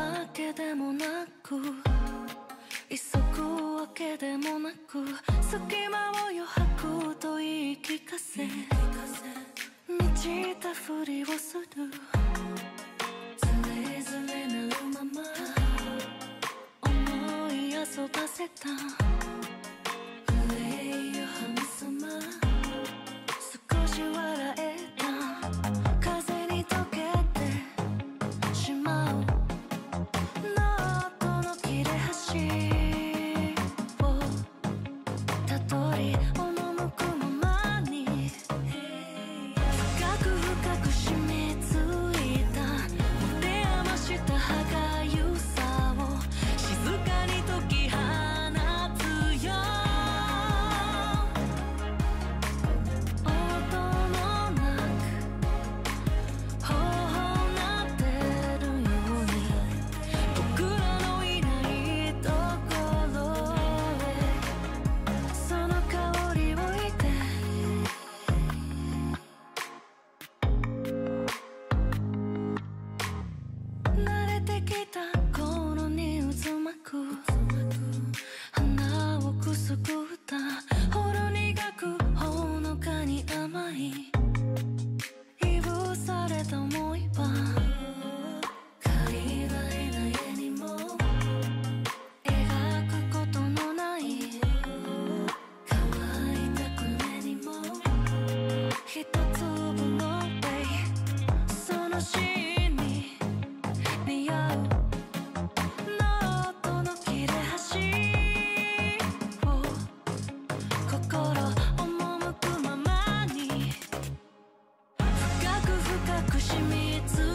わけでもなく急ぐわけでもなく隙間を余白と言い聞かせ満ちたふりをする。ずれずれなるまま思い遊ばせた。kita しみつ